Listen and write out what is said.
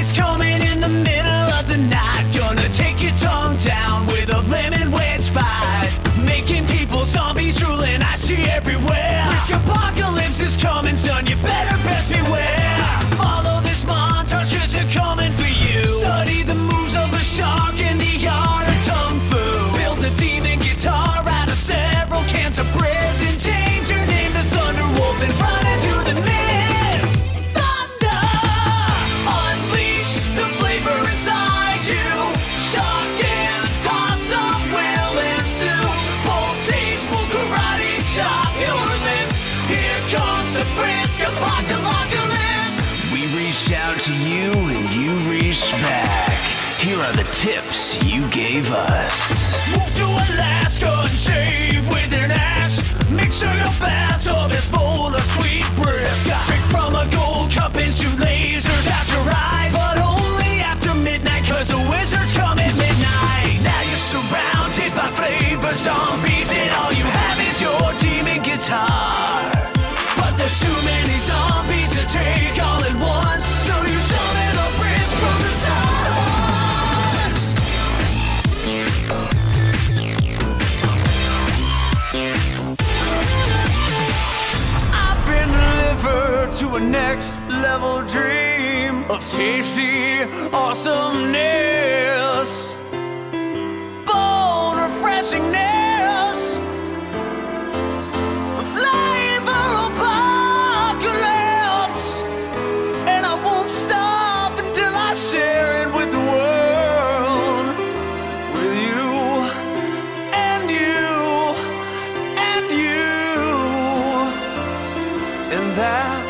It's coming in the middle of the night. Gonna take your tongue down with a lemon wedge Making people zombies drooling, I see everywhere. Apocalypse is coming, son, you better best beware. Are the tips you gave us. To a next level dream of tasty awesomeness, bone refreshingness, flavor apocalypse, and I won't stop until I share it with the world, with you and you and you. And that